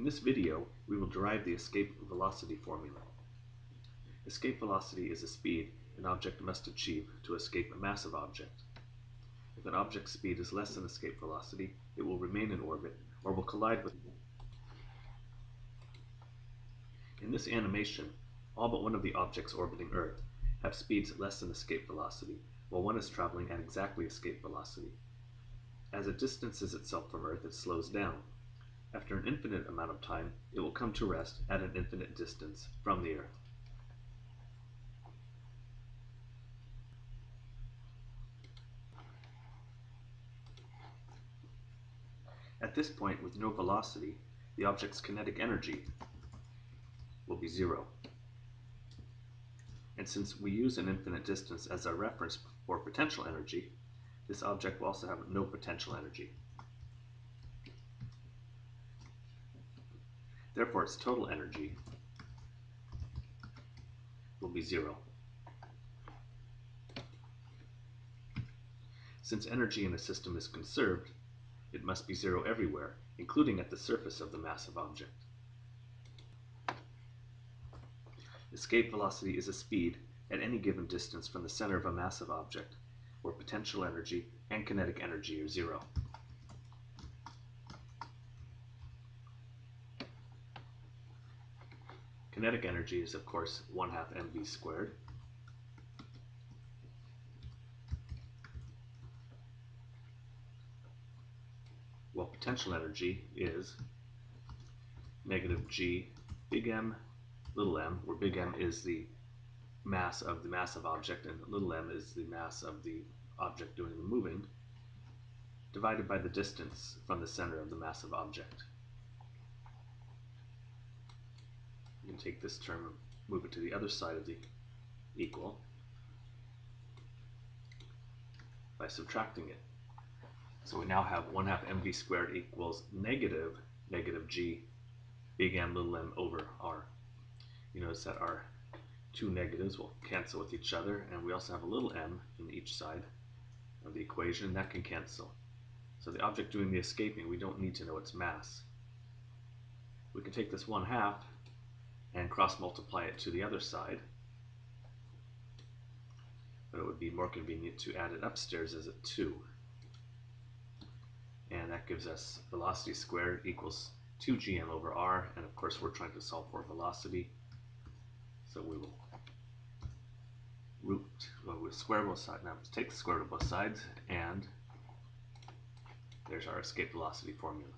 In this video, we will derive the escape velocity formula. Escape velocity is the speed an object must achieve to escape a massive object. If an object's speed is less than escape velocity, it will remain in orbit or will collide with In this animation, all but one of the objects orbiting Earth have speeds less than escape velocity, while one is traveling at exactly escape velocity. As it distances itself from Earth, it slows down. After an infinite amount of time, it will come to rest at an infinite distance from the Earth. At this point, with no velocity, the object's kinetic energy will be zero. And since we use an infinite distance as our reference for potential energy, this object will also have no potential energy. Therefore, its total energy will be zero. Since energy in a system is conserved, it must be zero everywhere, including at the surface of the massive object. Escape velocity is a speed at any given distance from the center of a massive object, where potential energy and kinetic energy are zero. Kinetic energy is, of course, 1 half mv squared. Well, potential energy is negative g big M little m, where big M is the mass of the massive object and little m is the mass of the object doing the moving, divided by the distance from the center of the massive object. Can take this term and move it to the other side of the equal by subtracting it. So we now have 1 half mv squared equals negative negative g big M little m over r you notice that our two negatives will cancel with each other, and we also have a little m in each side of the equation, that can cancel. So the object doing the escaping, we don't need to know its mass. We can take this 1 half and cross multiply it to the other side, but it would be more convenient to add it upstairs as a 2. And that gives us velocity squared equals 2gm over r, and of course we're trying to solve for velocity. So we will root, well, we'll square both sides. Now let's take the square root of both sides, and there's our escape velocity formula.